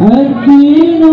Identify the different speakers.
Speaker 1: الدين